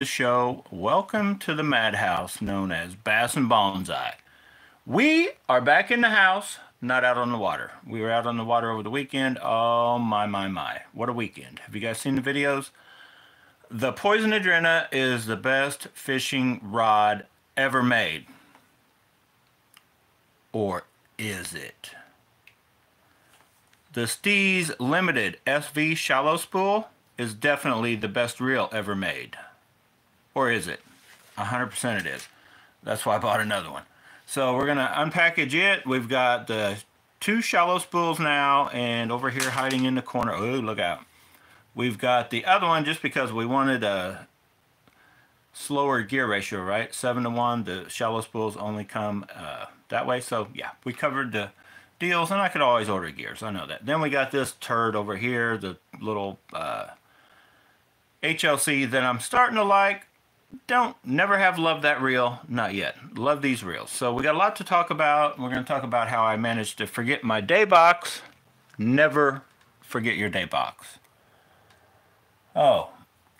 the show, welcome to the madhouse known as Bass and Bonsai. We are back in the house, not out on the water. We were out on the water over the weekend. Oh my, my, my. What a weekend. Have you guys seen the videos? The Poison Adrena is the best fishing rod ever made. Or is it? The Steez Limited SV Shallow Spool is definitely the best reel ever made. Or is it? 100% it is. That's why I bought another one. So we're going to unpackage it. We've got the two shallow spools now and over here hiding in the corner. Oh, look out. We've got the other one just because we wanted a slower gear ratio, right? 7 to 1. The shallow spools only come uh, that way. So yeah, we covered the deals and I could always order gears. I know that. Then we got this turd over here, the little uh, HLC that I'm starting to like. Don't never have loved that reel, not yet. Love these reels. So we got a lot to talk about. We're going to talk about how I managed to forget my day box. Never forget your day box. Oh,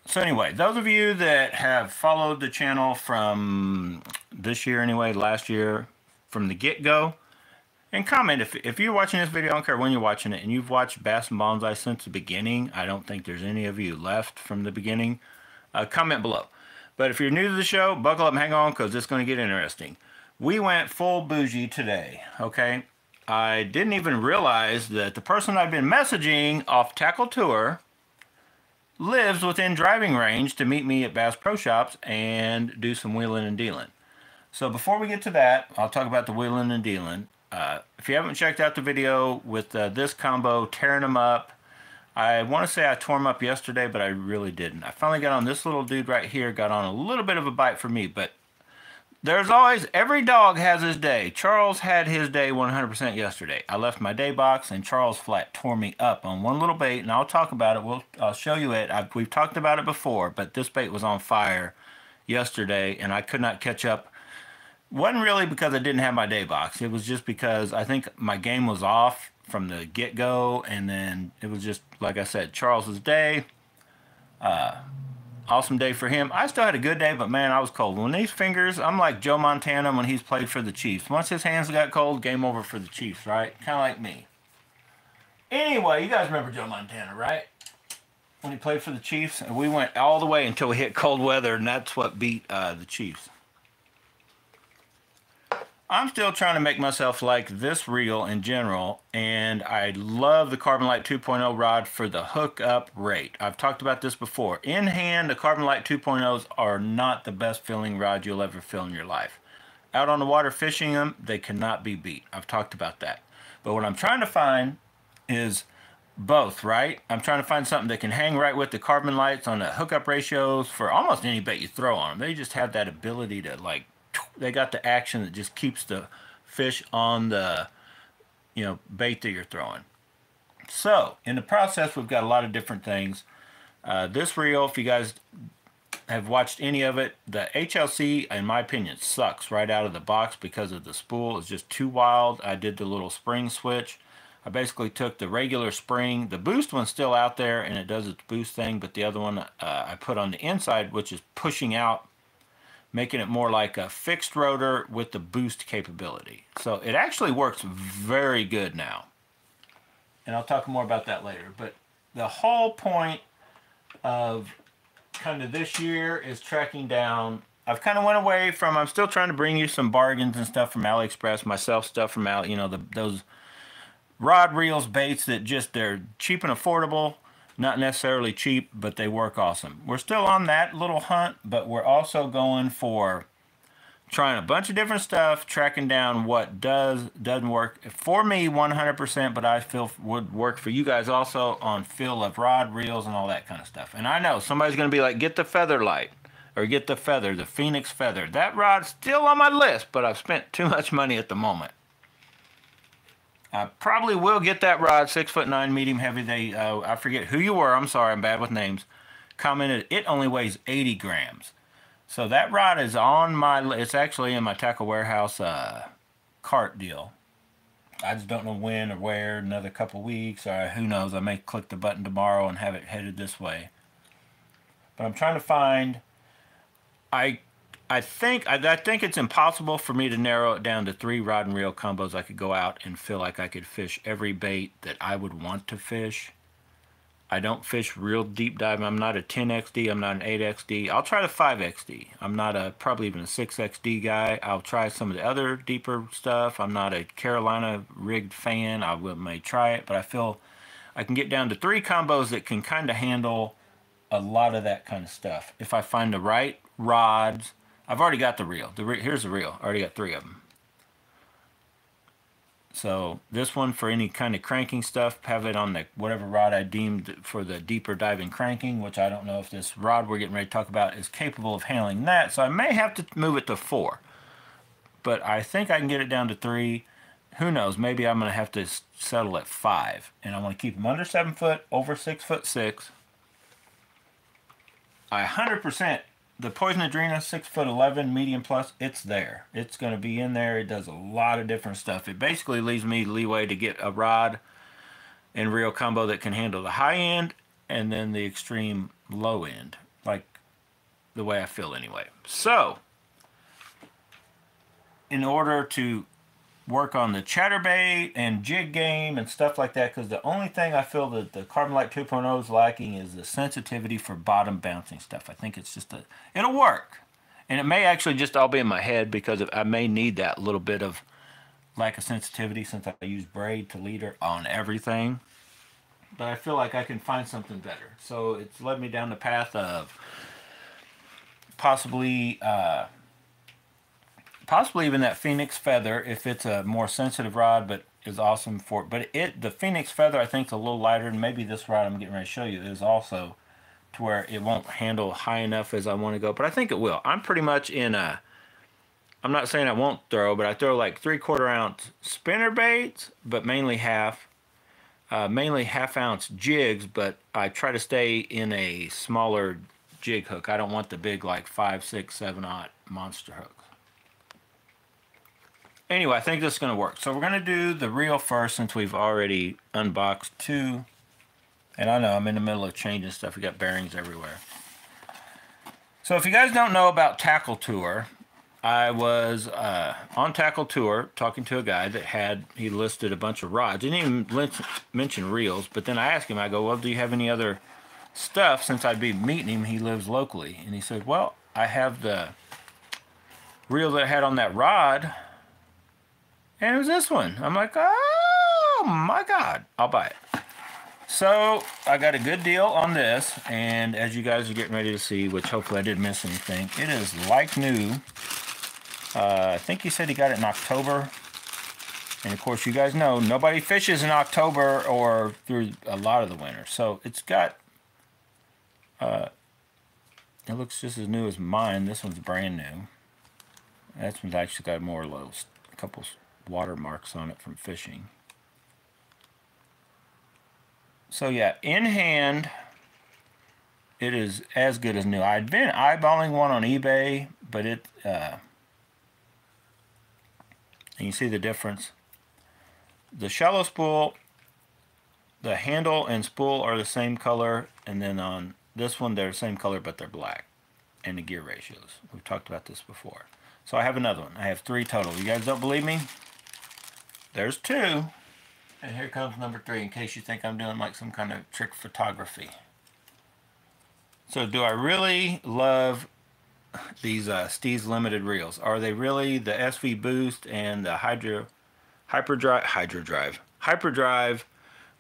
so anyway, those of you that have followed the channel from this year anyway, last year, from the get-go, and comment if, if you're watching this video, I don't care when you're watching it, and you've watched Bass and Bonsai since the beginning, I don't think there's any of you left from the beginning, uh, comment below. But if you're new to the show, buckle up and hang on because it's going to get interesting. We went full bougie today, okay? I didn't even realize that the person I've been messaging off Tackle Tour lives within driving range to meet me at Bass Pro Shops and do some wheeling and dealing. So before we get to that, I'll talk about the wheeling and dealing. Uh, if you haven't checked out the video with uh, this combo, tearing them up, I want to say I tore them up yesterday, but I really didn't. I finally got on this little dude right here, got on a little bit of a bite for me, but there's always, every dog has his day. Charles had his day 100% yesterday. I left my day box and Charles flat tore me up on one little bait, and I'll talk about it. We'll, I'll show you it. I've, we've talked about it before, but this bait was on fire yesterday, and I could not catch up wasn't really because I didn't have my day box. It was just because I think my game was off from the get go, and then it was just like I said, Charles's day. Uh, awesome day for him. I still had a good day, but man, I was cold. When these fingers, I'm like Joe Montana when he's played for the Chiefs. Once his hands got cold, game over for the Chiefs, right? Kind of like me. Anyway, you guys remember Joe Montana, right? When he played for the Chiefs, and we went all the way until we hit cold weather, and that's what beat uh, the Chiefs. I'm still trying to make myself like this reel in general, and I love the Carbonlite 2.0 rod for the hookup rate. I've talked about this before. In hand, the Carbonlite 2.0s are not the best filling rod you'll ever fill in your life. Out on the water fishing them, they cannot be beat. I've talked about that. But what I'm trying to find is both, right? I'm trying to find something that can hang right with the Carbonlites on the hookup ratios for almost any bait you throw on them. They just have that ability to like they got the action that just keeps the fish on the you know bait that you're throwing. So in the process, we've got a lot of different things. Uh, this reel, if you guys have watched any of it, the HLC, in my opinion, sucks right out of the box because of the spool. It's just too wild. I did the little spring switch. I basically took the regular spring. The boost one's still out there and it does its boost thing, but the other one uh, I put on the inside, which is pushing out making it more like a fixed rotor with the boost capability. So it actually works very good now. And I'll talk more about that later. But the whole point of kind of this year is tracking down. I've kind of went away from, I'm still trying to bring you some bargains and stuff from AliExpress, myself stuff from out, you know, the, those rod reels, baits that just, they're cheap and affordable not necessarily cheap, but they work awesome. We're still on that little hunt, but we're also going for trying a bunch of different stuff, tracking down what does, doesn't work. For me, 100%, but I feel would work for you guys also on feel of rod, reels, and all that kind of stuff. And I know somebody's going to be like, get the feather light or get the feather, the Phoenix feather. That rod's still on my list, but I've spent too much money at the moment. I probably will get that rod, six foot nine, medium heavy. They, uh, I forget who you were. I'm sorry, I'm bad with names. Commented it only weighs 80 grams. So that rod is on my. It's actually in my tackle warehouse uh, cart deal. I just don't know when or where. Another couple weeks, or who knows? I may click the button tomorrow and have it headed this way. But I'm trying to find I I think I, I think it's impossible for me to narrow it down to three rod and reel combos. I could go out and feel like I could fish every bait that I would want to fish. I don't fish real deep dive. I'm not a 10XD. I'm not an 8XD. I'll try the 5XD. I'm not a probably even a 6XD guy. I'll try some of the other deeper stuff. I'm not a Carolina rigged fan. I will, may try it, but I feel I can get down to three combos that can kind of handle a lot of that kind of stuff. If I find the right rods, I've already got the reel. The re here's the reel. I already got three of them. So this one for any kind of cranking stuff, have it on the whatever rod I deemed for the deeper diving cranking, which I don't know if this rod we're getting ready to talk about is capable of handling that. So I may have to move it to four. But I think I can get it down to three. Who knows? Maybe I'm going to have to settle at five. And I want to keep them under seven foot, over six foot six. I 100% the Poison Adrena 6 foot 11 medium plus, it's there. It's going to be in there. It does a lot of different stuff. It basically leaves me leeway to get a rod and reel combo that can handle the high end and then the extreme low end, like the way I feel anyway. So, in order to work on the chatterbait and jig game and stuff like that because the only thing I feel that the Carbonlite 2.0 is lacking is the sensitivity for bottom bouncing stuff. I think it's just a, it'll work. And it may actually just all be in my head because I may need that little bit of lack of sensitivity since I use braid to leader on everything. But I feel like I can find something better. So it's led me down the path of possibly uh, possibly even that Phoenix Feather if it's a more sensitive rod, but is awesome for it. But it the Phoenix Feather I think is a little lighter, and maybe this rod I'm getting ready to show you is also to where it won't handle high enough as I want to go. But I think it will. I'm pretty much in a. I'm not saying I won't throw, but I throw like three quarter ounce spinner baits, but mainly half. Uh, mainly half ounce jigs, but I try to stay in a smaller jig hook. I don't want the big like five, six, seven aught monster hook anyway, I think this is going to work. So we're going to do the reel first since we've already unboxed two. And I know I'm in the middle of changing stuff. We got bearings everywhere. So if you guys don't know about Tackle Tour, I was uh, on Tackle Tour talking to a guy that had, he listed a bunch of rods. Didn't even mention reels, but then I asked him, I go, well, do you have any other stuff? Since I'd be meeting him, he lives locally. And he said, well, I have the reel that I had on that rod and it was this one. I'm like, oh my God, I'll buy it. So I got a good deal on this, and as you guys are getting ready to see, which hopefully I didn't miss anything, it is like new. Uh, I think he said he got it in October. And of course, you guys know nobody fishes in October or through a lot of the winter. So it's got, uh, it looks just as new as mine. This one's brand new. That one's actually got more little, a couple watermarks on it from fishing. So yeah, in hand, it is as good as new. I'd been eyeballing one on eBay, but it, uh, and you see the difference. The shallow spool, the handle and spool are the same color, and then on this one they're the same color, but they're black, and the gear ratios. We've talked about this before. So I have another one. I have three total. You guys don't believe me? There's two. And here comes number three in case you think I'm doing like some kind of trick photography. So do I really love these uh, Steez Limited reels? Are they really the SV Boost and the Hydro, Hyperdrive, Hydrodrive, Hyperdrive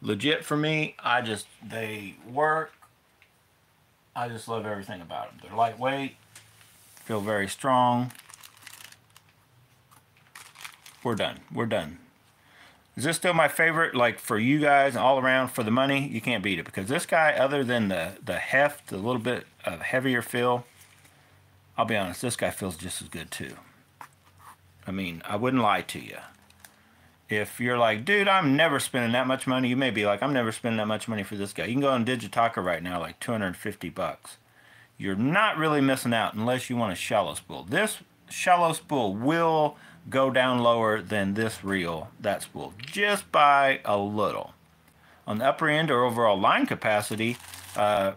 legit for me? I just, they work. I just love everything about them. They're lightweight, feel very strong. We're done. We're done. Is this still my favorite? Like for you guys all around for the money, you can't beat it because this guy, other than the the heft, the little bit of heavier feel, I'll be honest, this guy feels just as good too. I mean, I wouldn't lie to you. If you're like, dude, I'm never spending that much money, you may be like, I'm never spending that much money for this guy. You can go on Digitaka right now, like 250 bucks. You're not really missing out unless you want a shallow spool. This shallow spool will go down lower than this reel, that spool, just by a little. On the upper end or overall line capacity, uh,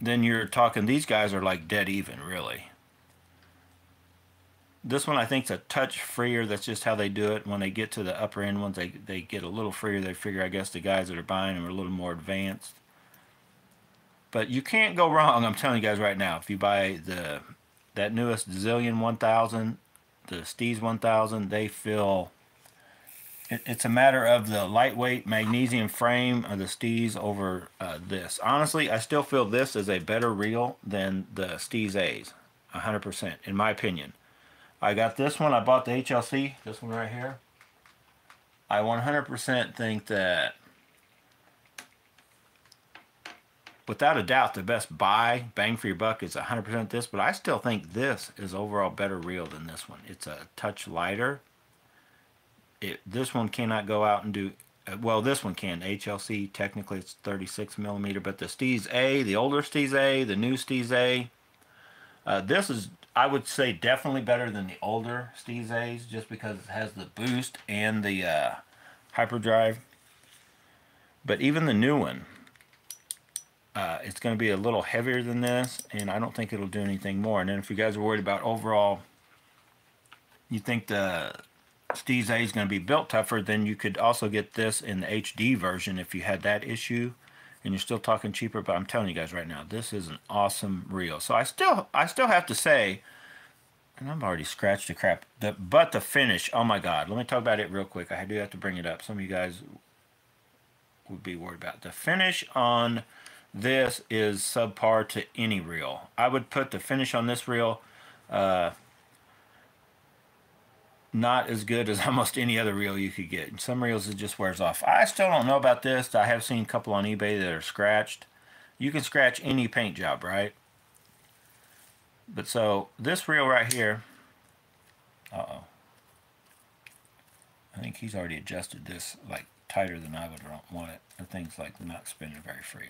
then you're talking, these guys are like dead even, really. this one I think is a touch freer. That's just how they do it. When they get to the upper end ones, they, they get a little freer. They figure, I guess, the guys that are buying them are a little more advanced. But you can't go wrong, I'm telling you guys right now, if you buy the that newest Zillion 1000, the Steez 1000, they feel it, it's a matter of the lightweight magnesium frame of the Steez over uh, this. Honestly, I still feel this is a better reel than the Steez A's, 100%, in my opinion. I got this one, I bought the HLC, this one right here. I 100% think that without a doubt, the best buy, bang for your buck, is 100% this, but I still think this is overall better reel than this one. It's a touch lighter. It, this one cannot go out and do, uh, well, this one can. HLC, technically it's 36 millimeter, but the Steez A, the older Steez A, the new Steez A, uh, this is, I would say, definitely better than the older Steez A's, just because it has the boost and the uh, hyperdrive. But even the new one, uh, it's going to be a little heavier than this, and I don't think it'll do anything more. And then if you guys are worried about overall, you think the Steez A is going to be built tougher, then you could also get this in the HD version if you had that issue, and you're still talking cheaper. But I'm telling you guys right now, this is an awesome reel. So I still, I still have to say, and I've already scratched the crap. The, but the finish, oh my God! Let me talk about it real quick. I do have to bring it up. Some of you guys would be worried about the finish on this is subpar to any reel. I would put the finish on this reel uh, not as good as almost any other reel you could get. Some reels it just wears off. I still don't know about this. I have seen a couple on eBay that are scratched. You can scratch any paint job, right? But so this reel right here, uh-oh. I think he's already adjusted this like tighter than I would want it. The thing's like not spinning very free.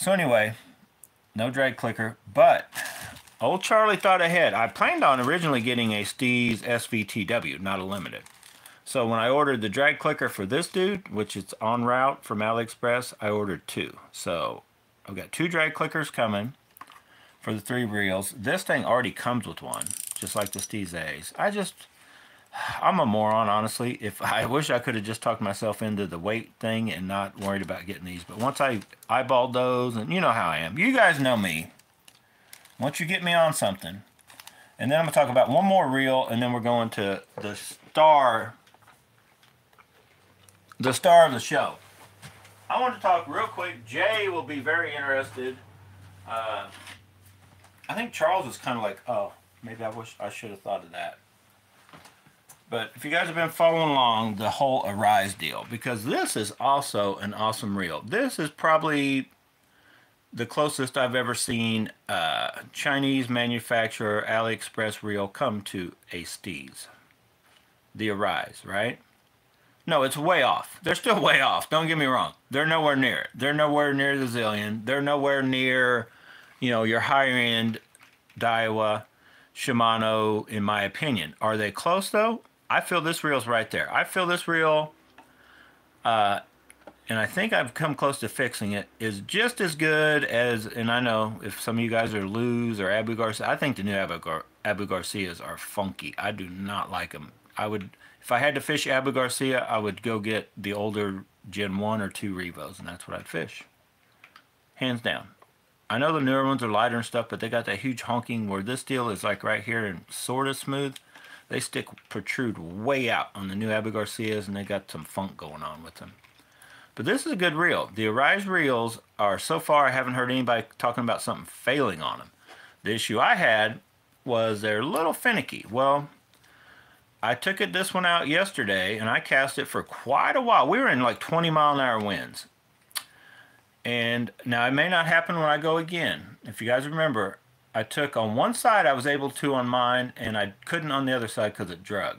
So anyway, no drag clicker, but old Charlie thought ahead. I planned on originally getting a Steez SVTW, not a limited. So when I ordered the drag clicker for this dude, which is on route from AliExpress, I ordered two. So I've got two drag clickers coming for the three reels. This thing already comes with one, just like the Steez A's. I just, I'm a moron, honestly. If I wish I could have just talked myself into the weight thing and not worried about getting these. But once I eyeballed those, and you know how I am. You guys know me. Once you get me on something, and then I'm to talk about one more reel, and then we're going to the star, the star of the show. I want to talk real quick. Jay will be very interested. Uh, I think Charles is kind of like, oh, maybe I wish I should have thought of that. But if you guys have been following along the whole Arise deal, because this is also an awesome reel. This is probably the closest I've ever seen uh, Chinese manufacturer AliExpress reel come to a Steez. The Arise, right? No, it's way off. They're still way off. Don't get me wrong. They're nowhere near it. They're nowhere near the Zillion. They're nowhere near, you know, your higher end Daiwa, Shimano, in my opinion. Are they close though? I feel this reel's right there. I feel this reel, uh, and I think I've come close to fixing it, is just as good as, and I know if some of you guys are Lew's or Abu Garcia, I think the new Abu, Gar, Abu Garcias are funky. I do not like them. I would, if I had to fish Abu Garcia, I would go get the older Gen 1 or 2 Revos, and that's what I'd fish. Hands down. I know the newer ones are lighter and stuff, but they got that huge honking where this deal is like right here and sort of smooth they stick protrude way out on the new Abu Garcias and they got some funk going on with them. But this is a good reel. The Arise reels are so far I haven't heard anybody talking about something failing on them. The issue I had was they're a little finicky. Well, I took it this one out yesterday and I cast it for quite a while. We were in like 20 mile an hour winds. And now it may not happen when I go again. If you guys remember, I took on one side, I was able to on mine, and I couldn't on the other side because it drug.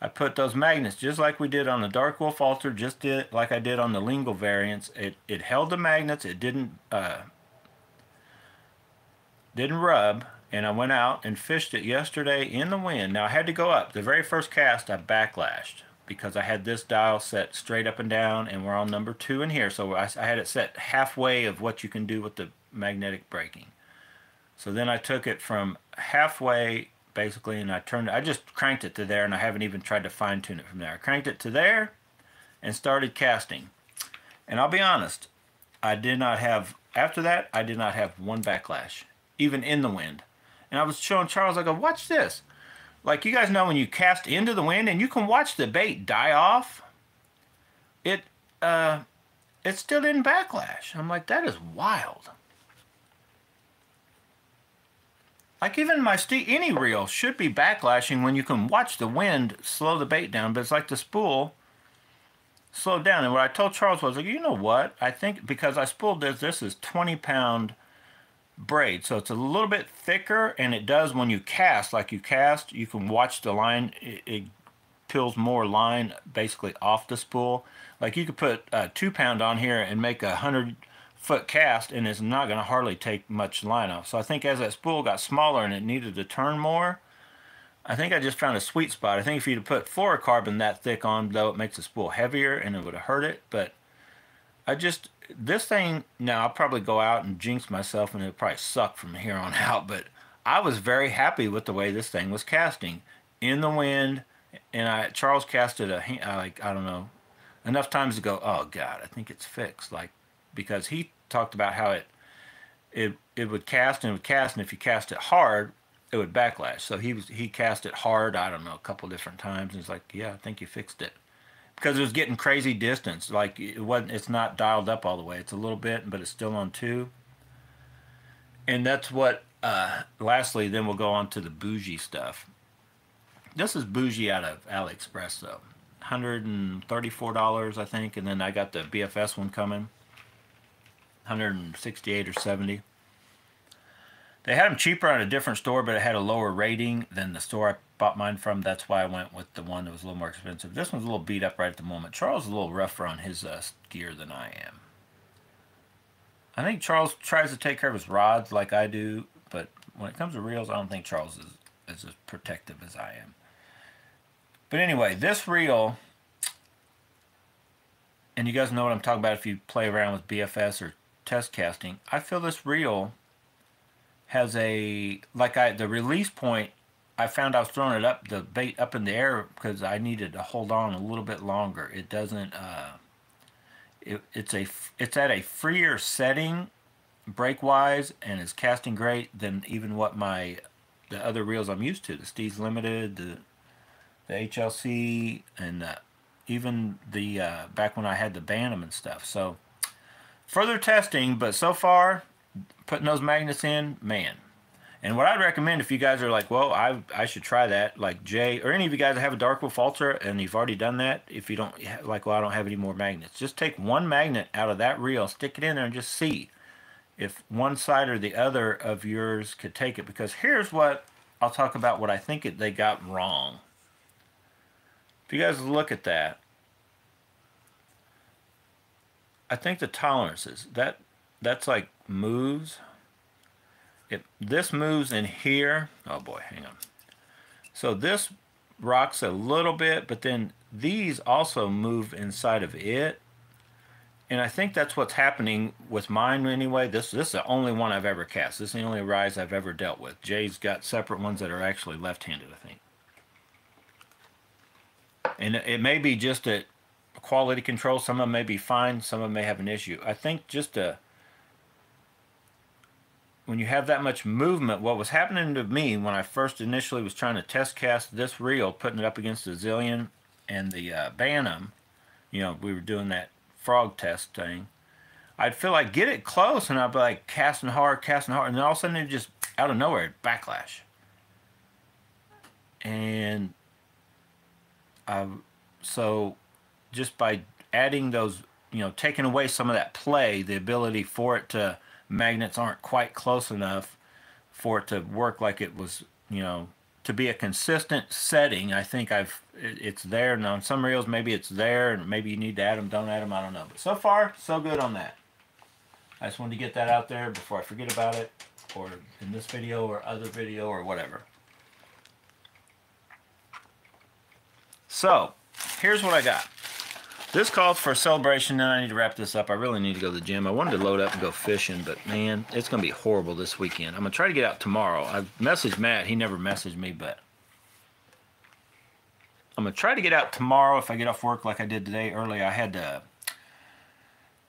I put those magnets just like we did on the Dark Wolf Ultra, just did like I did on the Lingle variants. It it held the magnets, it didn't uh, didn't rub, and I went out and fished it yesterday in the wind. Now I had to go up. The very first cast I backlashed because I had this dial set straight up and down, and we're on number two in here, so I, I had it set halfway of what you can do with the magnetic braking. So then I took it from halfway basically, and I turned. I just cranked it to there, and I haven't even tried to fine tune it from there. I cranked it to there, and started casting. And I'll be honest, I did not have after that. I did not have one backlash, even in the wind. And I was showing Charles. I go, watch this. Like you guys know, when you cast into the wind, and you can watch the bait die off. It uh, it's still in backlash. I'm like, that is wild. Like even my st- any reel should be backlashing when you can watch the wind slow the bait down, but it's like the spool slowed down. And what I told Charles was, like, you know what? I think because I spooled this, this is 20 pound braid, so it's a little bit thicker, and it does when you cast, like you cast, you can watch the line. It, it peels more line basically off the spool. Like you could put a two pound on here and make a hundred foot cast and it's not going to hardly take much line off. So I think as that spool got smaller and it needed to turn more, I think I just found a sweet spot. I think if you'd put fluorocarbon that thick on, though, it makes the spool heavier and it would have hurt it. But I just, this thing, now I'll probably go out and jinx myself and it'll probably suck from here on out. But I was very happy with the way this thing was casting in the wind. And I, Charles casted a, like, I don't know, enough times to go, oh God, I think it's fixed. Like, because he talked about how it it it would cast and it would cast, and if you cast it hard, it would backlash. So he was he cast it hard. I don't know a couple different times, and he's like, yeah, I think you fixed it because it was getting crazy distance. Like it wasn't. It's not dialed up all the way. It's a little bit, but it's still on two. And that's what. Uh, lastly, then we'll go on to the bougie stuff. This is bougie out of AliExpress though, hundred and thirty-four dollars I think, and then I got the BFS one coming. 168 or 70. They had them cheaper at a different store, but it had a lower rating than the store I bought mine from. That's why I went with the one that was a little more expensive. This one's a little beat up right at the moment. Charles is a little rougher on his uh, gear than I am. I think Charles tries to take care of his rods like I do, but when it comes to reels, I don't think Charles is, is as protective as I am. But anyway, this reel, and you guys know what I'm talking about if you play around with BFS or test casting, I feel this reel has a like I the release point. I found I was throwing it up the bait up in the air because I needed to hold on a little bit longer. It doesn't. Uh, it, it's a it's at a freer setting, break wise, and is casting great than even what my the other reels I'm used to. The Steez Limited, the the HLC, and uh, even the uh, back when I had the Bantam and stuff. So further testing, but so far, putting those magnets in, man. And what I'd recommend if you guys are like, well, I I should try that, like Jay or any of you guys that have a Dark Wolf Ultra and you've already done that, if you don't like, well, I don't have any more magnets, just take one magnet out of that reel, stick it in there, and just see if one side or the other of yours could take it. Because here's what I'll talk about what I think it, they got wrong. If you guys look at that, I think the tolerances that that's like moves. It this moves in here. Oh boy, hang on. So this rocks a little bit, but then these also move inside of it. And I think that's what's happening with mine anyway. This this is the only one I've ever cast. This is the only rise I've ever dealt with. Jay's got separate ones that are actually left-handed, I think. And it may be just a quality control. Some of them may be fine. Some of them may have an issue. I think just a when you have that much movement, what was happening to me when I first initially was trying to test cast this reel, putting it up against the Zillion and the uh, Bantam, you know, we were doing that frog test thing. I'd feel like get it close, and I'd be like casting hard, casting hard, and then all of a sudden it just out of nowhere backlash. And I, so just by adding those, you know, taking away some of that play, the ability for it to magnets aren't quite close enough for it to work like it was, you know, to be a consistent setting. I think I've it's there. Now on some reels maybe it's there, and maybe you need to add them, don't add them. I don't know. But so far, so good on that. I just wanted to get that out there before I forget about it, or in this video or other video or whatever. So, here's what I got. This calls for a celebration, and I need to wrap this up. I really need to go to the gym. I wanted to load up and go fishing, but man, it's going to be horrible this weekend. I'm going to try to get out tomorrow. I messaged Matt. He never messaged me, but I'm going to try to get out tomorrow if I get off work like I did today early. I had to.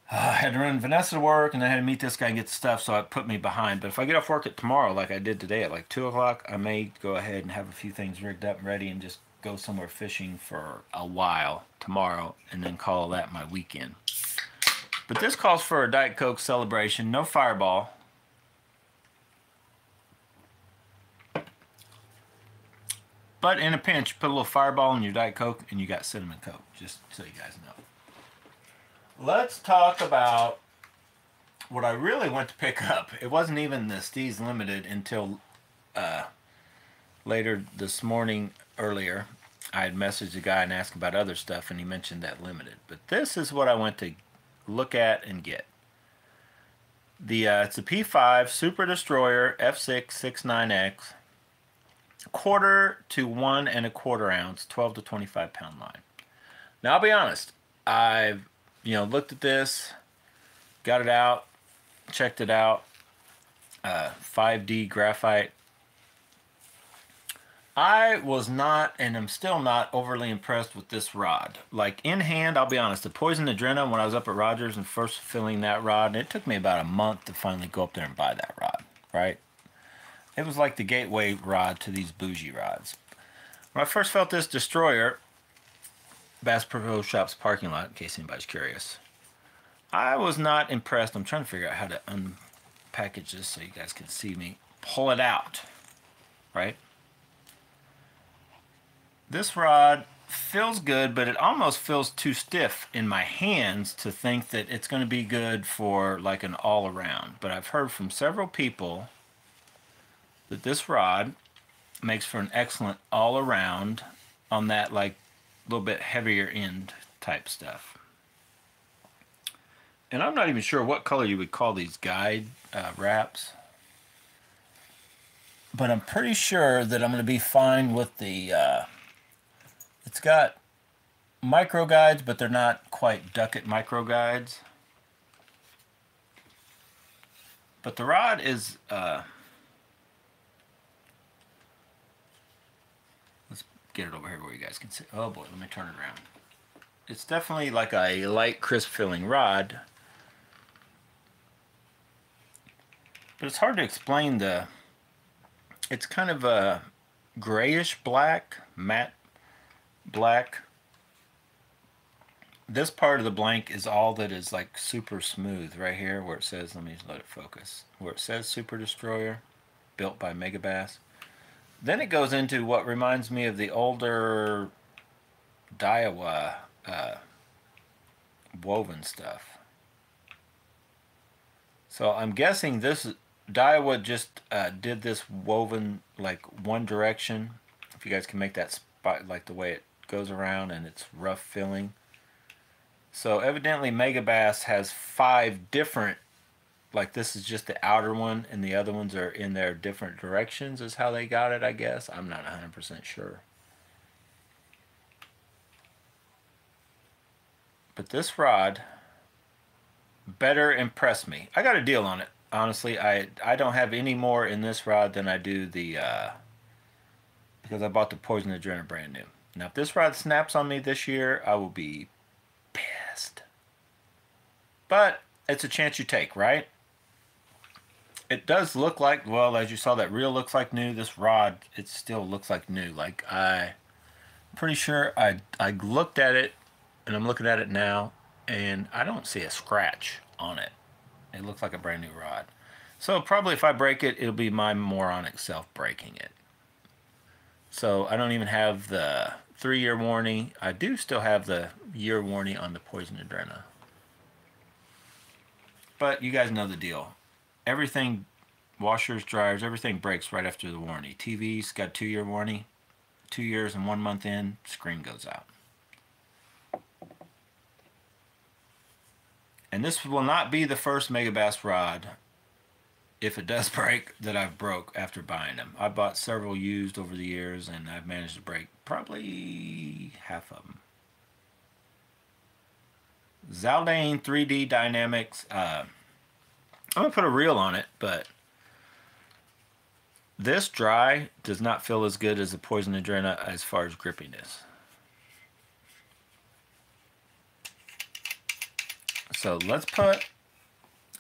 Uh, I had to run Vanessa to work, and I had to meet this guy and get stuff, so it put me behind. But if I get off work at tomorrow, like I did today at like two o'clock, I may go ahead and have a few things rigged up and ready, and just go somewhere fishing for a while tomorrow and then call that my weekend. But this calls for a Diet Coke celebration, no fireball. But in a pinch, put a little fireball in your Diet Coke and you got cinnamon Coke, just so you guys know. Let's talk about what I really went to pick up. It wasn't even the Steez Limited until uh, later this morning earlier. I had messaged a guy and asked about other stuff, and he mentioned that limited. But this is what I went to look at and get. The uh, it's a P5 Super Destroyer F6 69X, quarter to one and a quarter ounce, 12 to 25 pound line. Now I'll be honest, I've you know looked at this, got it out, checked it out. Uh, 5D graphite I was not, and am still not, overly impressed with this rod. Like in hand, I'll be honest, the Poison Adrena, when I was up at Rogers and first filling that rod, it took me about a month to finally go up there and buy that rod, right? It was like the gateway rod to these bougie rods. When I first felt this Destroyer, Bass Pro Shops parking lot, in case anybody's curious, I was not impressed. I'm trying to figure out how to unpackage this so you guys can see me pull it out, right? This rod feels good, but it almost feels too stiff in my hands to think that it's going to be good for like an all around. But I've heard from several people that this rod makes for an excellent all around on that like a little bit heavier end type stuff. And I'm not even sure what color you would call these guide uh, wraps. But I'm pretty sure that I'm going to be fine with the uh, it's got micro guides, but they're not quite Duckett micro guides. But the rod is, uh, let's get it over here where you guys can see. Oh boy, let me turn it around. It's definitely like a light, crisp feeling rod. But it's hard to explain the, it's kind of a grayish black, matte black. This part of the blank is all that is like super smooth right here where it says, let me just let it focus, where it says Super Destroyer, built by Megabass. Then it goes into what reminds me of the older Daiwa uh, woven stuff. So I'm guessing this Daiwa just uh, did this woven like one direction. If you guys can make that spot like the way it goes around and it's rough filling. So evidently Megabass has five different, like this is just the outer one and the other ones are in their different directions is how they got it, I guess. I'm not 100% sure. But this rod better impress me. I got a deal on it. Honestly, I I don't have any more in this rod than I do the, uh, because I bought the Poison Adrena brand new. Now, if this rod snaps on me this year, I will be pissed. But it's a chance you take, right? It does look like, well, as you saw, that reel looks like new. This rod, it still looks like new. Like, I'm pretty sure I, I looked at it, and I'm looking at it now, and I don't see a scratch on it. It looks like a brand new rod. So probably if I break it, it'll be my moronic self breaking it. So I don't even have the three year warning. I do still have the year warning on the Poison Adrena. But you guys know the deal. Everything, washers, dryers, everything breaks right after the warranty. TV's got two year warranty. Two years and one month in, screen goes out. And this will not be the first Megabass rod if it does break, that I've broke after buying them. I bought several used over the years, and I've managed to break probably half of them. Zaldane 3D Dynamics. Uh, I'm going to put a reel on it, but this dry does not feel as good as the Poison Adrena as far as grippiness. So let's put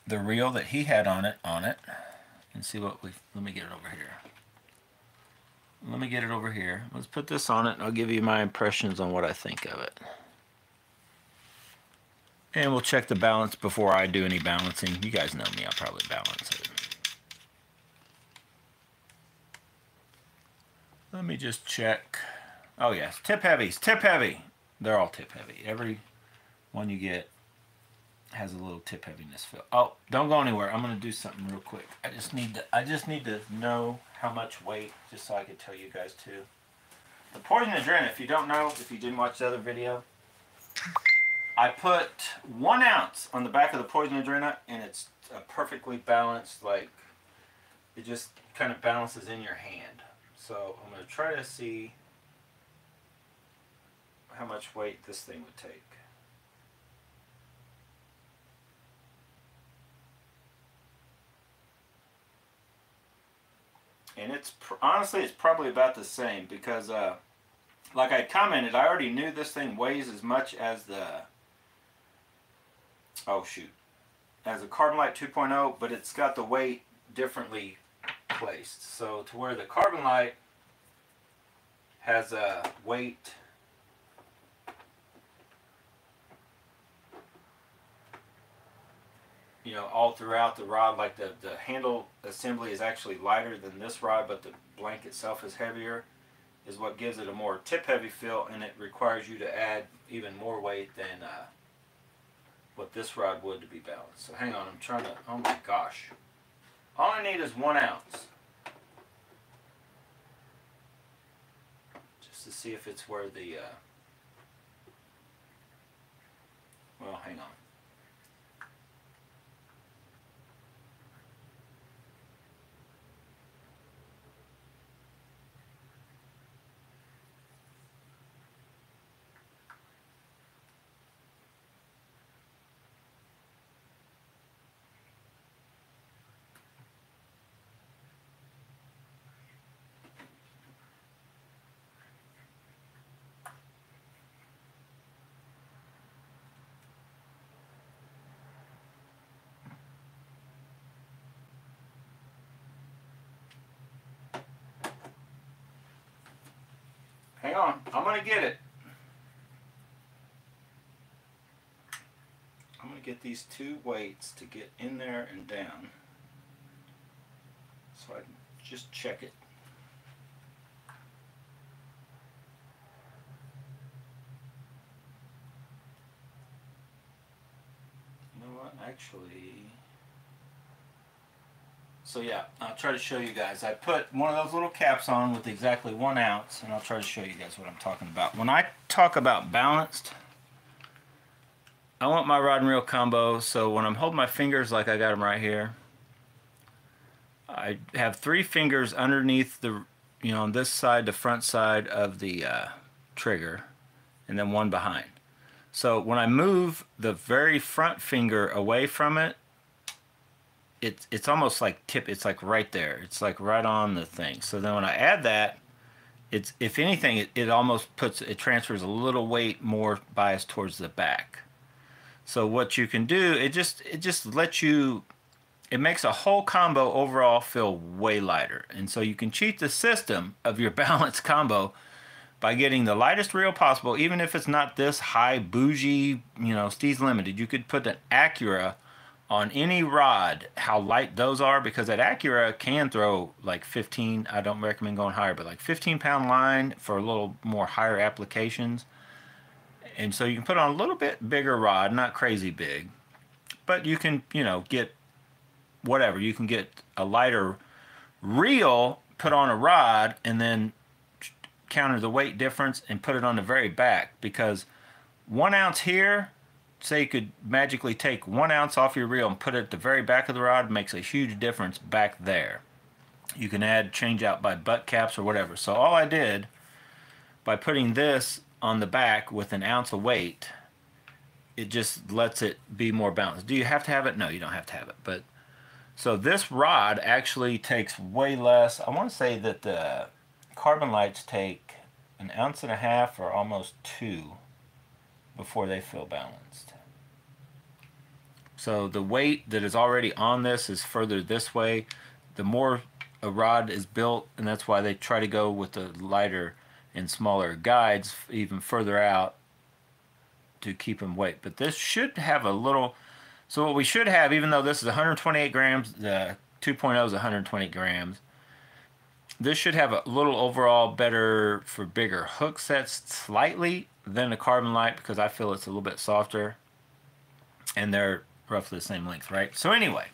the reel that he had on it on it and see what we let me get it over here let me get it over here. Let's put this on it and I'll give you my impressions on what I think of it. And we'll check the balance before I do any balancing. You guys know me I'll probably balance it. Let me just check. Oh yes tip heavies tip heavy. They're all tip heavy. Every one you get has a little tip heaviness feel. Oh, don't go anywhere. I'm gonna do something real quick. I just need to I just need to know how much weight just so I could tell you guys too. The poison adrenaline, if you don't know, if you didn't watch the other video, I put one ounce on the back of the poison adrenaline and it's a perfectly balanced, like it just kind of balances in your hand. So I'm gonna try to see how much weight this thing would take. And it's honestly it's probably about the same because uh, like I commented I already knew this thing weighs as much as the oh shoot as a Carbonlite 2.0 but it's got the weight differently placed. So to where the Carbonlite has a weight you know, all throughout the rod, like the, the handle assembly is actually lighter than this rod, but the blank itself is heavier, is what gives it a more tip-heavy feel, and it requires you to add even more weight than uh, what this rod would to be balanced. So hang on, I'm trying to, oh my gosh. All I need is one ounce. Just to see if it's where the, uh, well, hang on. On, I'm gonna get it. I'm gonna get these two weights to get in there and down so I just check it. You know what, actually, so yeah, I'll try to show you guys. I put one of those little caps on with exactly one ounce, and I'll try to show you guys what I'm talking about. When I talk about balanced, I want my rod and reel combo, so when I'm holding my fingers like I got them right here, I have three fingers underneath the, you know, on this side, the front side of the uh, trigger, and then one behind. So when I move the very front finger away from it, it's it's almost like tip it's like right there. It's like right on the thing. So then when i add that it's if anything it, it almost puts it transfers a little weight more biased towards the back. So what you can do it just it just lets you it makes a whole combo overall feel way lighter. And so you can cheat the system of your balance combo by getting the lightest reel possible even if it's not this high bougie you know Steez limited. You could put an Accura on any rod how light those are because that Accura can throw like 15 I don't recommend going higher but like 15 pound line for a little more higher applications. And so you can put on a little bit bigger rod not crazy big but you can you know get whatever. You can get a lighter reel put on a rod and then counter the weight difference and put it on the very back because one ounce here say you could magically take one ounce off your reel and put it at the very back of the rod makes a huge difference back there. You can add change out by butt caps or whatever. So all I did by putting this on the back with an ounce of weight, it just lets it be more balanced. Do you have to have it? No, you don't have to have it. But so this rod actually takes way less. I want to say that the Carbonlites take an ounce and a half or almost two before they feel balanced. So the weight that is already on this is further this way. The more a rod is built, and that's why they try to go with the lighter and smaller guides even further out to keep them weight. But this should have a little, so what we should have, even though this is 128 grams, the 2.0 is 120 grams, this should have a little overall better for bigger hook sets slightly than the Carbonlite because I feel it's a little bit softer and they're roughly the same length, right? So anyway,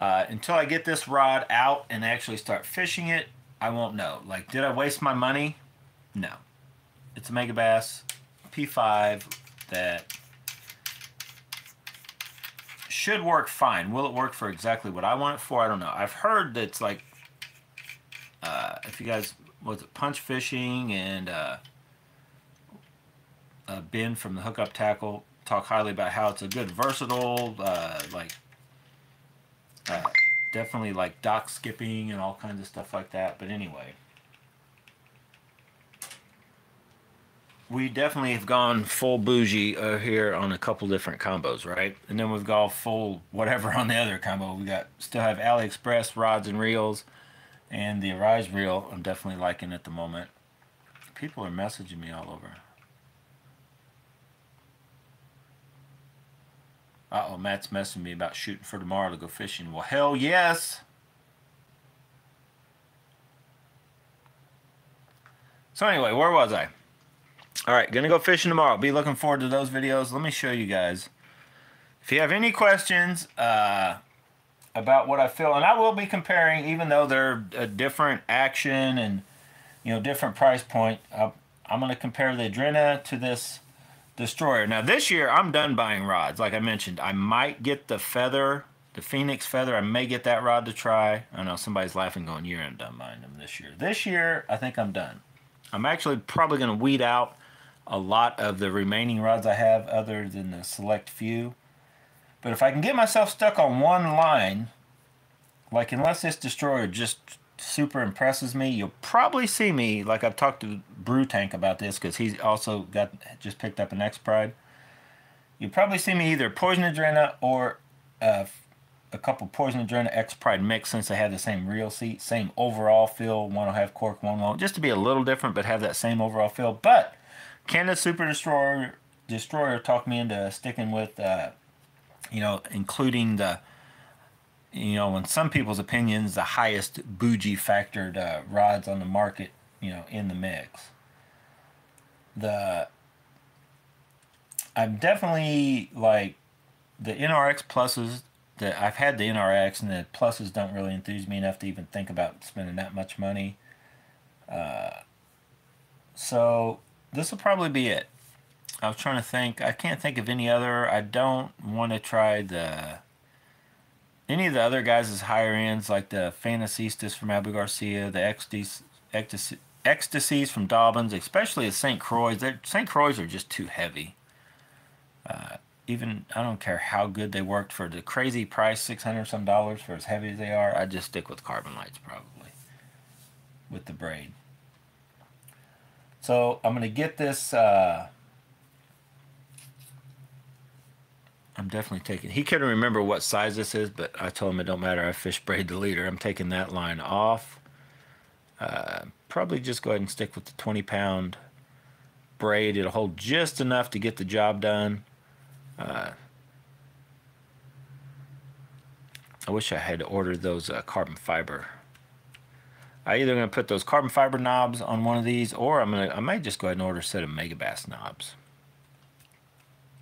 uh, until I get this rod out and actually start fishing it, I won't know. Like, did I waste my money? No. It's a Megabass P5 that should work fine. Will it work for exactly what I want it for? I don't know. I've heard that it's like, uh, if you guys, was it punch fishing and uh, uh, Ben from the Hookup Tackle talk highly about how it's a good versatile, uh, like uh, definitely like dock skipping and all kinds of stuff like that. But anyway, we definitely have gone full bougie uh, here on a couple different combos, right? And then we've gone full whatever on the other combo. We got still have AliExpress rods and reels, and the Arise reel. I'm definitely liking at the moment. People are messaging me all over. Uh oh, Matt's messaging me about shooting for tomorrow to go fishing. Well, hell yes. So anyway, where was I? All right, gonna go fishing tomorrow. Be looking forward to those videos. Let me show you guys. If you have any questions uh, about what I feel, and I will be comparing, even though they're a different action and you know different price point. Uh, I'm gonna compare the Adrena to this Destroyer. Now this year I'm done buying rods. Like I mentioned, I might get the feather, the Phenix feather. I may get that rod to try. I know somebody's laughing going, you're done buying them this year. This year, I think I'm done. I'm actually probably going to weed out a lot of the remaining rods I have other than the select few. But if I can get myself stuck on one line, like unless this Destroyer just super impresses me. You'll probably see me, like I've talked to Brew Tank about this because he's also got just picked up an Expride. You'll probably see me either Poison Adrena or uh, a couple Poison Adrena Expride mix since they have the same reel seat, same overall feel. One will have cork, one won't. Just to be a little different, but have that same overall feel. But can the Super Destroyer Destroyer talked me into sticking with, uh, you know, including the you know, in some people's opinions, the highest bougie factored uh, rods on the market, you know, in the mix. The I'm definitely like the NRX pluses that I've had the NRX and the pluses don't really enthuse me enough to even think about spending that much money. Uh, so this will probably be it. I was trying to think. I can't think of any other. I don't want to try the any of the other guys' higher ends, like the Fantasistas from Abu Garcia, the Ecstasy, Ecstasies from Dobyns, especially the St. Croix, St. Croix are just too heavy. Uh, even, I don't care how good they worked for the crazy price, 600 some dollars for as heavy as they are, I'd just stick with Carbonlites probably with the braid. So I'm going to get this uh, I'm definitely taking. He couldn't remember what size this is, but I told him it don't matter. I fish braid the leader. I'm taking that line off. Uh, probably just go ahead and stick with the 20 pound braid. It'll hold just enough to get the job done. Uh, I wish I had ordered those uh, carbon fiber. I either to put those carbon fiber knobs on one of these, or I'm gonna I might just go ahead and order a set of Megabass knobs.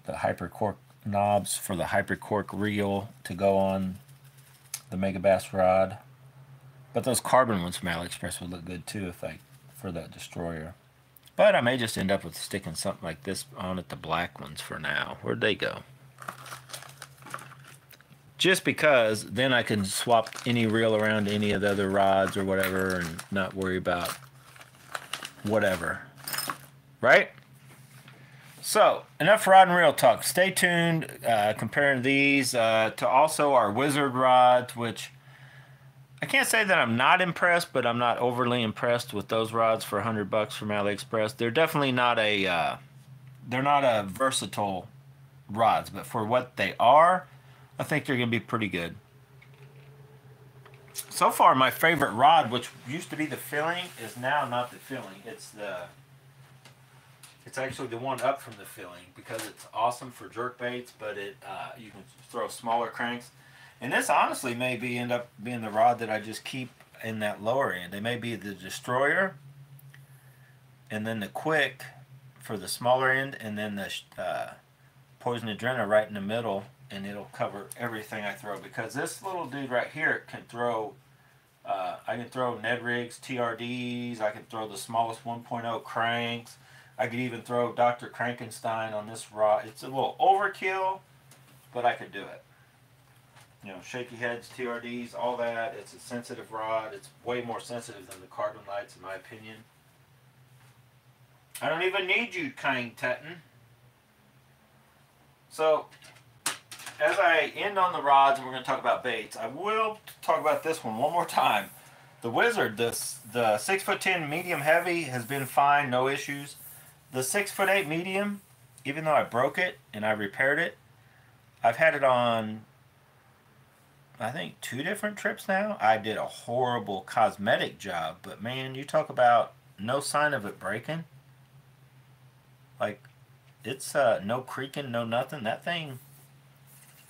The Hyper Cork knobs for the Hypercork reel to go on the Megabass rod. But those carbon ones from AliExpress would look good too if I for that destroyer. But I may just end up with sticking something like this on it, the black ones for now. Where'd they go? Just because then I can swap any reel around any of the other rods or whatever and not worry about whatever. Right? So, enough rod and reel talk. Stay tuned. Uh, comparing these uh, to also our Wizard rods, which I can't say that I'm not impressed, but I'm not overly impressed with those rods for 100 bucks from AliExpress. They're definitely not a uh, they're not a versatile rods, but for what they are, I think they're going to be pretty good. So far, my favorite rod, which used to be the filling, is now not the filling. It's the it's actually the one up from the filling because it's awesome for jerk baits, but it uh, you can throw smaller cranks. And this honestly may be end up being the rod that I just keep in that lower end. It may be the destroyer, and then the quick for the smaller end, and then the uh, poison adrenaline right in the middle, and it'll cover everything I throw. Because this little dude right here can throw. Uh, I can throw Ned rigs, TRDs. I can throw the smallest 1.0 cranks. I could even throw Dr. Crankenstein on this rod. It's a little overkill, but I could do it you know, shaky heads, TRDs, all that. It's a sensitive rod. It's way more sensitive than the Carbonlites, in my opinion. I don't even need you, Kang Teton. So, as I end on the rods, and we're going to talk about baits, I will talk about this one one more time. The Wizard, this the six foot ten medium heavy has been fine, no issues. The six foot eight medium, even though I broke it and I repaired it, I've had it on I think two different trips now. I did a horrible cosmetic job, but man, you talk about no sign of it breaking. Like it's uh no creaking, no nothing. That thing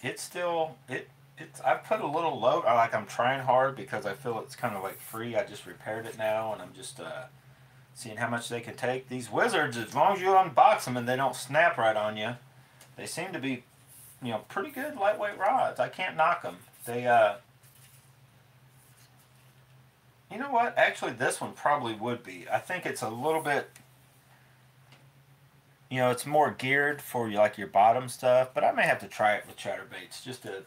it's still it it's I've put a little load like I'm trying hard because I feel it's kind of like free. I just repaired it now and I'm just uh seeing how much they can take. These wizards, as long as you unbox them and they don't snap right on you, they seem to be, you know, pretty good lightweight rods. I can't knock them. They, uh, you know what? Actually, this one probably would be. I think it's a little bit, you know, it's more geared for like your bottom stuff, but I may have to try it with chatterbaits just to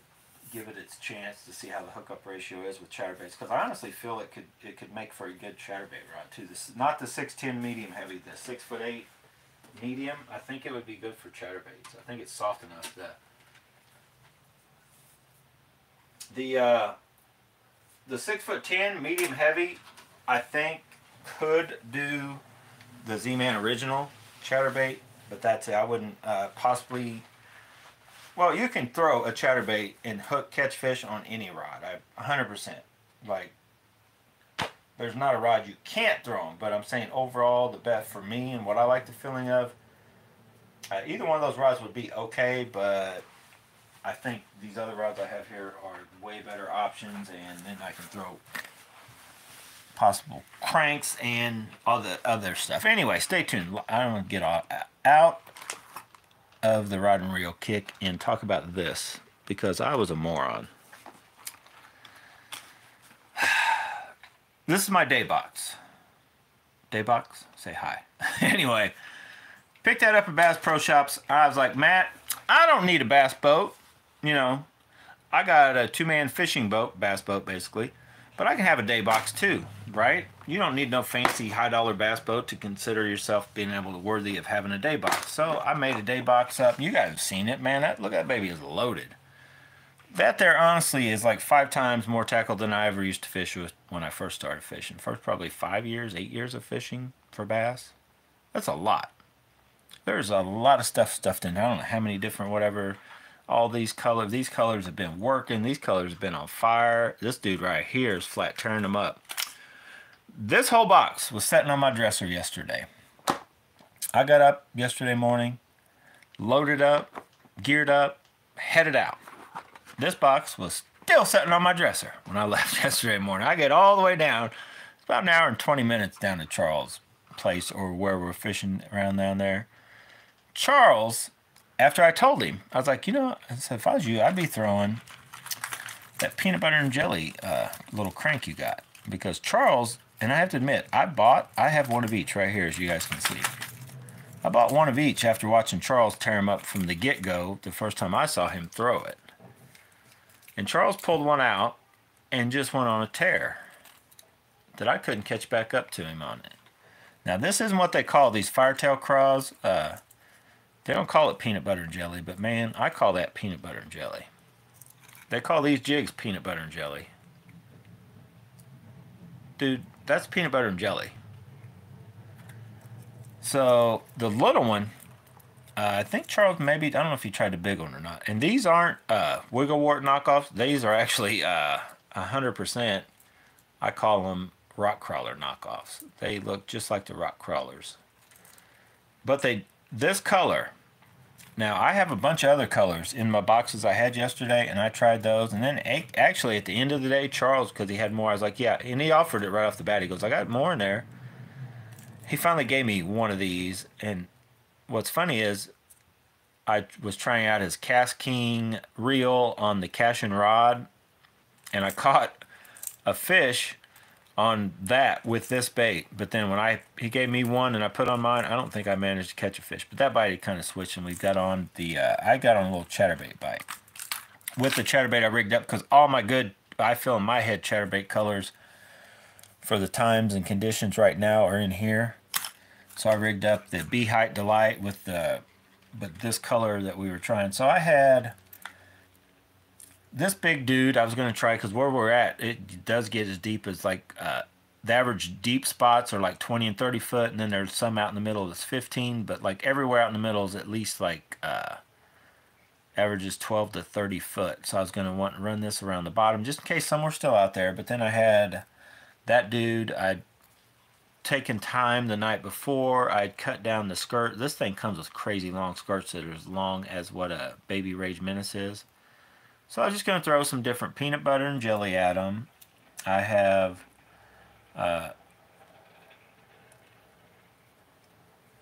give it its chance to see how the hookup ratio is with chatterbaits because I honestly feel it could it could make for a good chatterbait rod too. This not the six ten medium heavy, the six foot eight medium. I think it would be good for chatterbaits. I think it's soft enough that the uh, the six foot ten medium heavy, I think could do the Z-Man original chatterbait, but that's it. I wouldn't uh, possibly. Well, you can throw a chatterbait and hook catch fish on any rod. I 100%. Like, there's not a rod you can't throw them, but I'm saying overall the best for me and what I like the feeling of. Uh, either one of those rods would be okay, but I think these other rods I have here are way better options, and then I can throw possible cranks and all the other stuff. Anyway, stay tuned. I don't get out of the rod and reel kick and talk about this because I was a moron. This is my day box. Day box? Say hi. anyway, picked that up at Bass Pro Shops. I was like, Matt, I don't need a bass boat you know, I got a two man fishing boat, bass boat basically, but I can have a day box too, right? You don't need no fancy high dollar bass boat to consider yourself being able to worthy of having a day box. So I made a day box up. You guys have seen it, man. That look at that baby is loaded. That there honestly is like five times more tackle than I ever used to fish with when I first started fishing. First probably five years, eight years of fishing for bass. That's a lot. There's a lot of stuff stuffed in. I don't know how many different whatever all these colors. These colors have been working. These colors have been on fire. This dude right here is flat tearing them up. This whole box was sitting on my dresser yesterday. I got up yesterday morning, loaded up, geared up, headed out. This box was still sitting on my dresser when I left yesterday morning. I get all the way down. It's about an hour and 20 minutes down to Charles' place or where we're fishing around down there. Charles after I told him, I was like, you know, I said, if I was you, I'd be throwing that peanut butter and jelly uh, little crank you got. Because Charles, and I have to admit, I bought, I have one of each right here, as you guys can see. I bought one of each after watching Charles tear him up from the get-go the first time I saw him throw it. And Charles pulled one out and just went on a tear that I couldn't catch back up to him on it. Now, this isn't what they call these firetail craws. Uh, They don't call it peanut butter and jelly, but man, I call that peanut butter and jelly. They call these jigs peanut butter and jelly. Dude, that's peanut butter and jelly. So the little one, uh, I think Charles maybe, I don't know if he tried the big one or not. And these aren't uh, Wiggle Wart knockoffs. These are actually uh, 100%, I call them rock crawler knockoffs. They look just like the rock crawlers. But they, this color, now, I have a bunch of other colors in my boxes I had yesterday, and I tried those. And then actually, at the end of the day, Charles, because he had more, I was like, yeah. And he offered it right off the bat. He goes, I got more in there. He finally gave me one of these. And what's funny is I was trying out his KastKing reel on the Cashion rod, and I caught a fish on that with this bait. But then when I he gave me one and I put on mine, I don't think I managed to catch a fish. But that bite kind of switched and we got on the uh, I got on a little chatterbait bite. With the chatterbait I rigged up because all my good I feel in my head chatterbait colors for the times and conditions right now are in here. So I rigged up the Be Height Delight with the but this color that we were trying. So I had this big dude I was going to try because where we're at, it does get as deep as like uh, the average deep spots are like 20 and 30 foot, and then there's some out in the middle that's 15, but like everywhere out in the middle is at least like uh, averages 12 to 30 foot. So I was going to want to run this around the bottom just in case some were still out there. But then I had that dude, I'd taken time the night before, I'd cut down the skirt. This thing comes with crazy long skirts that are as long as what a Baby Rage Menace is. So I'm just going to throw some different peanut butter and jelly at them. I have uh,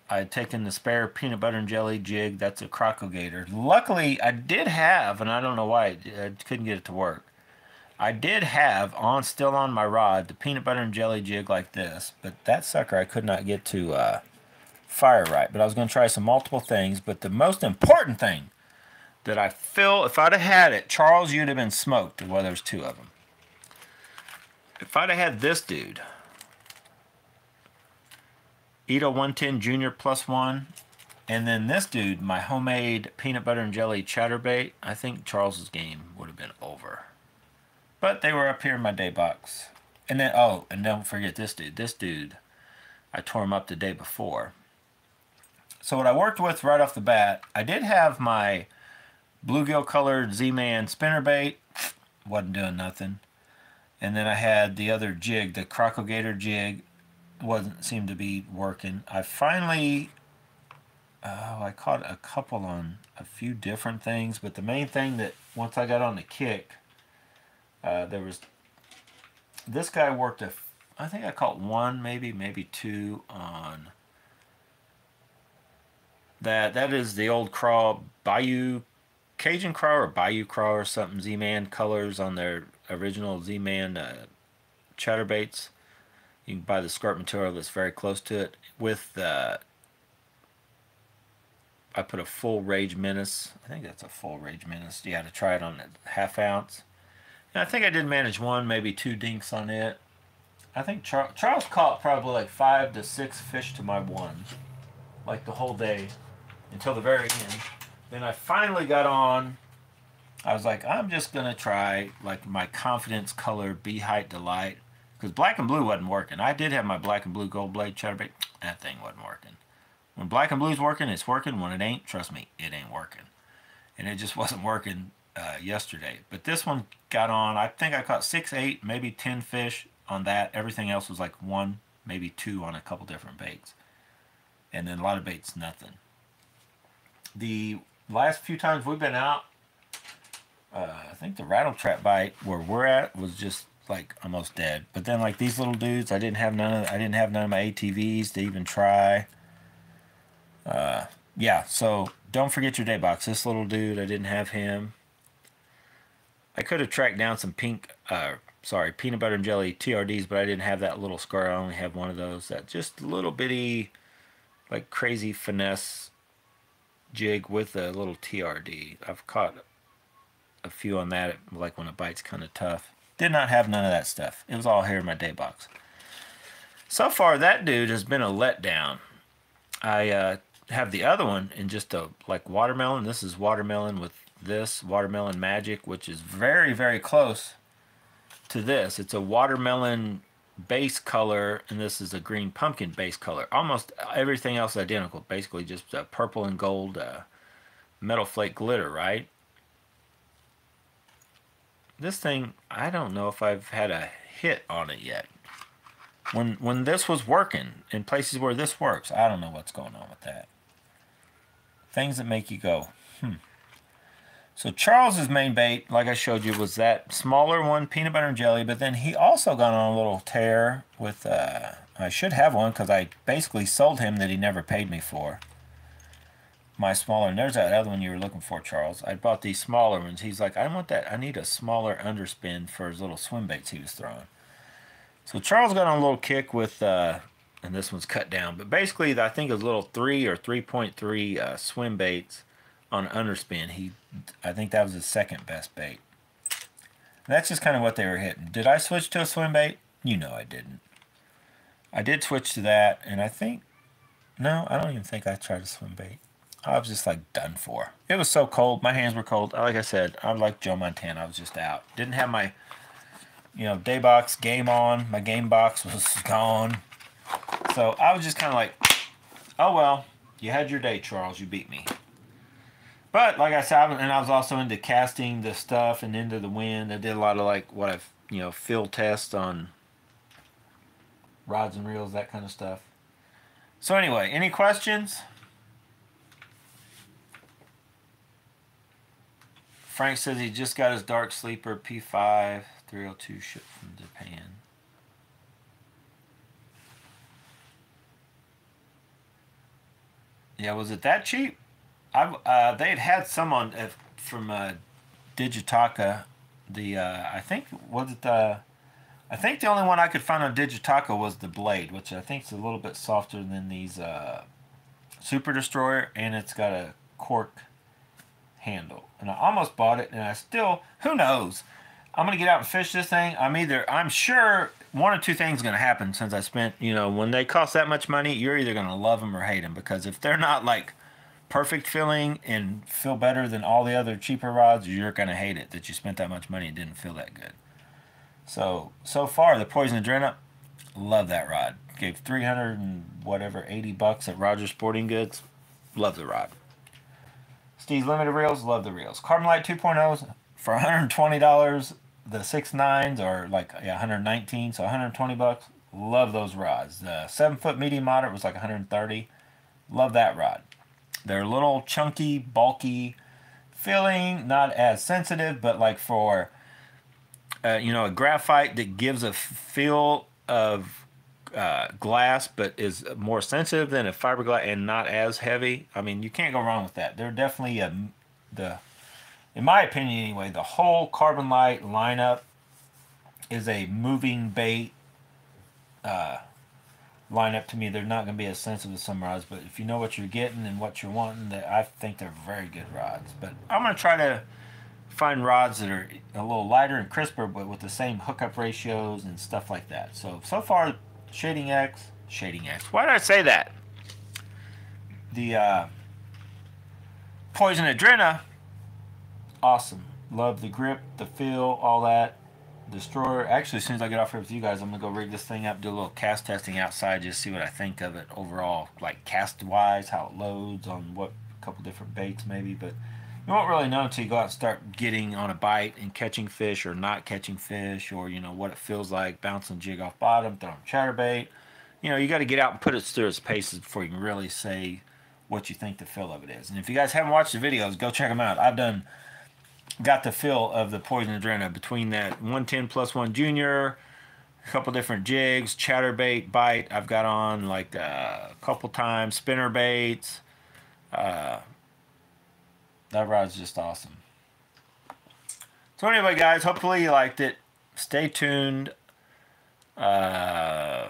I had taken the spare peanut butter and jelly jig. That's a Crocogator. Luckily, I did have, and I don't know why I couldn't get it to work. I did have on still on my rod the peanut butter and jelly jig like this, but that sucker I could not get to uh, fire right. But I was going to try some multiple things. But the most important thing that I feel if I'd have had it, Charles, you'd have been smoked. Well, there's two of them. If I'd have had this dude, Ito 110 Junior Plus One, and then this dude, my homemade peanut butter and jelly chatterbait, I think Charles's game would have been over. But they were up here in my day box. And then, oh, and don't forget this dude. This dude, I tore him up the day before. So what I worked with right off the bat, I did have my bluegill colored Z-Man spinnerbait, wasn't doing nothing. And then I had the other jig, the Crocogator jig, wasn't seemed to be working. I finally, oh, I caught a couple on a few different things, but the main thing that once I got on the kick, uh, there was, this guy worked a, I think I caught one, maybe, maybe two on that. That is the old craw Bayou Cajun Craw or Bayou Craw or something, Z-Man colors on their original Z-Man uh, chatterbaits. You can buy the skirt material that's very close to it. With uh, I put a full Rage Menace. I think that's a full Rage Menace. You had to try it on a half ounce. And I think I did manage one, maybe two dinks on it. I think Char Charles caught probably like five to six fish to my one, like the whole day, until the very end. Then I finally got on. I was like, I'm just gonna try like my confidence color Be Height Delight because black and blue wasn't working. I did have my black and blue gold blade chatterbait. That thing wasn't working. When black and blue's working, it's working. When it ain't, trust me, it ain't working. And it just wasn't working uh, yesterday. But this one got on. I think I caught six, eight, maybe ten fish on that. Everything else was like one, maybe two on a couple different baits. And then a lot of baits, nothing. The last few times we've been out, uh, I think the rattle trap bite where we're at was just like almost dead. But then like these little dudes, I didn't have none of I didn't have none of my ATVs to even try. Uh, yeah, so don't forget your day box. This little dude, I didn't have him. I could have tracked down some pink, uh, sorry, peanut butter and jelly TRDs, but I didn't have that little scar. I only have one of those. That just little bitty, like crazy finesse jig with a little TRD. I've caught a few on that, like when a bite's kind of tough. Did not have none of that stuff. It was all here in my day box. So far, that dude has been a letdown. I uh, have the other one in just a like watermelon. This is watermelon with this watermelon magic, which is very very close to this. It's a watermelon base color, and this is a green pumpkin base color. Almost everything else identical. Basically, just uh, purple and gold uh, metal flake glitter, right? This thing, I don't know if I've had a hit on it yet. When when this was working in places where this works, I don't know what's going on with that. Things that make you go, hmm. So Charles's main bait, like I showed you, was that smaller one, peanut butter and jelly. But then he also got on a little tear with. Uh, I should have one because I basically sold him that he never paid me for. My smaller, and there's that other one you were looking for, Charles. I bought these smaller ones. He's like, I want that. I need a smaller underspin for his little swim baits he was throwing. So Charles got on a little kick with, uh, and this one's cut down, but basically I think it was little three or 3.3 uh, swim baits on underspin. He, I think that was his second best bait. That's just kind of what they were hitting. Did I switch to a swim bait? You know I didn't. I did switch to that, and I think, no, I don't even think I tried a swim bait. I was just like done for. It was so cold. My hands were cold. Like I said, I'm like Joe Montana. I was just out. Didn't have my, you know, day box game on. My game box was gone. So I was just kind of like, oh well, you had your day, Charles. You beat me. But like I said, and I was also into casting the stuff and into the wind. I did a lot of like what I've you know field tests on rods and reels, that kind of stuff. So anyway, any questions? Frank says he just got his Dark Sleeper P5 302 shipped from Japan. Yeah, was it that cheap? I uh, they had had some on uh, from uh, Digitaka. The uh, I think was it the I think the only one I could find on Digitaka was the blade, which I think is a little bit softer than these uh, Super Destroyer, and it's got a cork handle. And I almost bought it, and I still who knows. I'm gonna get out and fish this thing. I'm either I'm sure one or two things to happen since I spent you know when they cost that much money, you're either gonna love them or hate them because if they're not like perfect feeling and feel better than all the other cheaper rods, you're going to hate it that you spent that much money and didn't feel that good. So, so far, the Poison Adrena, love that rod. Gave 300 and whatever, 80 bucks at Rogers Sporting Goods. Love the rod. Steez Limited Reels, love the reels. Carbonlite 2.0s for $120. The six nines are like yeah, 119, so 120 bucks. Love those rods. The seven foot medium moderate was like 130. Love that rod. They're a little chunky, bulky feeling, not as sensitive, but like for uh, you know a graphite that gives a feel of uh, glass, but is more sensitive than a fiberglass and not as heavy. I mean, you can't go wrong with that. They're definitely a, the, in my opinion anyway, the whole Carbonlite lineup is a moving bait. Uh, line up to me. They're not going to be as sensitive as some rods, but if you know what you're getting and what you're wanting, that I think they're very good rods. But I'm going to try to find rods that are a little lighter and crisper, but with the same hookup ratios and stuff like that. So, so far, Shading X, Shading X. Why did I say that? The uh, Poison Adrena, awesome. Love the grip, the feel, all that. Destroyer. Actually, as soon as I get off here with you guys, I'm going to go rig this thing up, do a little cast testing outside, just see what I think of it overall, like cast-wise, how it loads on what a couple different baits maybe, but you won't really know until you go out and start getting on a bite and catching fish or not catching fish or, you know, what it feels like bouncing jig off bottom, throwing chatterbait. You know, you got to get out and put it through its paces before you can really say what you think the feel of it is. And if you guys haven't watched the videos, go check them out. I've done got the feel of the Poison Adrena between that 110 plus one junior, a couple different jigs, chatterbait, bite. I've got on like uh, a couple times, spinner baits. Uh, that rod's just awesome. So anyway, guys, hopefully you liked it. Stay tuned. Uh,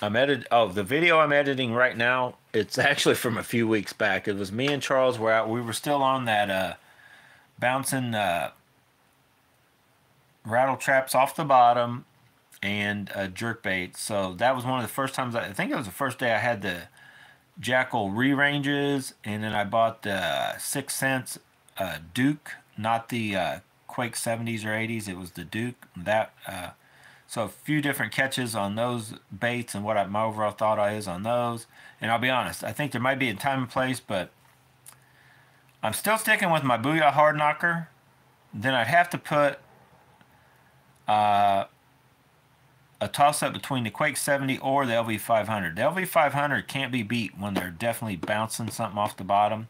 I'm edit. Oh, the video I'm editing right now. It's actually from a few weeks back. It was me and Charles were out. We were still on that. Uh, bouncing uh, rattle traps off the bottom and uh, jerk bait. So that was one of the first times, I, I think it was the first day I had the Jackall re-ranges, and then I bought the Six Sense uh, Duke, not the uh, Quake 70s or 80s. It was the Duke. That uh, so a few different catches on those baits and what I, my overall thought is on those. And I'll be honest, I think there might be a time and place, but I'm still sticking with my Booyah Hard Knocker. Then I'd have to put uh, a toss up between the Quake 70 or the LV500. The LV500 can't be beat when they're definitely bouncing something off the bottom.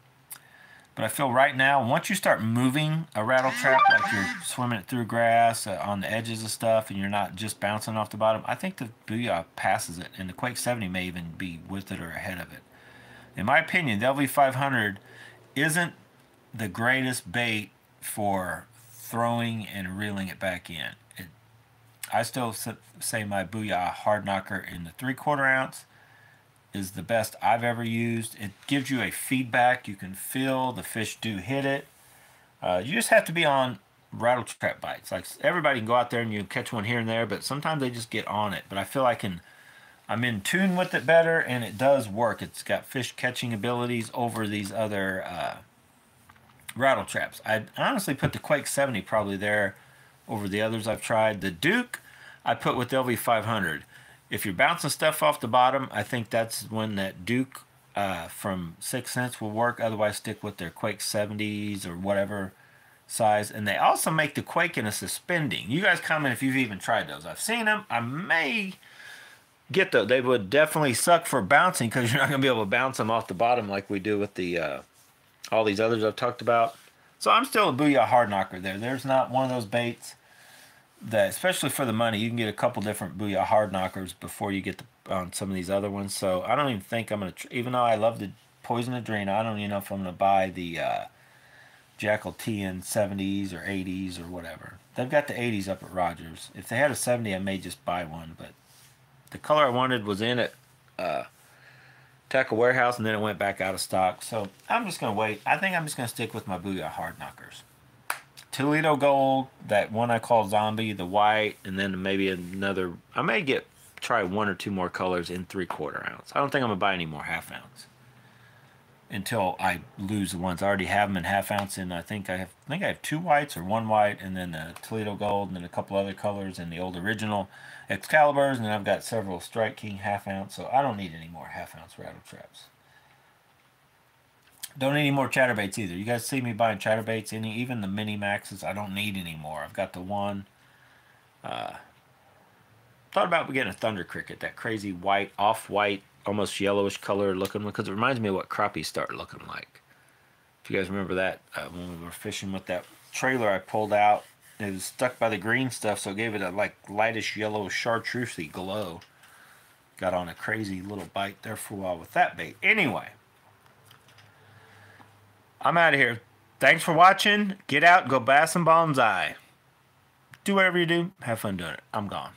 But I feel right now, once you start moving a rattle trap, like you're swimming it through grass uh, on the edges of stuff, and you're not just bouncing off the bottom, I think the Booyah passes it, and the Quake 70 may even be with it or ahead of it. In my opinion, the LV500 isn't the greatest bait for throwing and reeling it back in. It, I still say my Booyah hard knocker in the three quarter ounce is the best I've ever used. It gives you a feedback. You can feel the fish do hit it. Uh, you just have to be on rattle trap bites. Like everybody can go out there and you catch one here and there, but sometimes they just get on it. But I feel I can, I'm in tune with it better, and it does work. It's got fish catching abilities over these other uh, rattle traps. I honestly put the Quake 70 probably there over the others I've tried. The Duke I put with LV 500 if you're bouncing stuff off the bottom, I think that's when that Duke uh, from Six Sense will work. Otherwise, stick with their Quake 70s or whatever size. And they also make the Quake in a suspending. You guys comment if you've even tried those. I've seen them. I may get those. They would definitely suck for bouncing because you're not going to be able to bounce them off the bottom like we do with the uh, all these others I've talked about. So I'm still a Booyah hard knocker there. There's not one of those baits that especially for the money you can get a couple different booyah hard knockers before you get the, on some of these other ones so i don't even think i'm gonna even though i love the poison adrena i don't even know if i'm gonna buy the uh, jackall tn 70s or 80s or whatever they've got the 80s up at rogers if they had a 70 i may just buy one but the color i wanted was in it uh, tackle warehouse and then it went back out of stock so i'm just gonna wait i think i'm just gonna stick with my booyah hard knockers Toledo Gold, that one I call Zombie, the white, and then maybe another. I may get try one or two more colors in three quarter ounce. I don't think I'm gonna buy any more half ounce until I lose the ones I already have them in half ounce. And I think I have I think I have two whites or one white, and then the Toledo Gold, and then a couple other colors, and the old original Excaliburs, and then I've got several Strike King half ounce. So I don't need any more half ounce rattle traps. Don't need any more chatterbaits either. You guys see me buying chatterbaits, any even the mini maxes. I don't need anymore. I've got the one. Uh, thought about getting a thunder cricket, that crazy white, off-white, almost yellowish color looking one, because it reminds me of what crappies start looking like. If you guys remember that uh, when we were fishing with that trailer I pulled out, it was stuck by the green stuff, so it gave it a like lightish yellow chartreusey glow. Got on a crazy little bite there for a while with that bait. Anyway. I'm out of here. Thanks for watching. Get out, go bass and bonsai. Do whatever you do. Have fun doing it. I'm gone.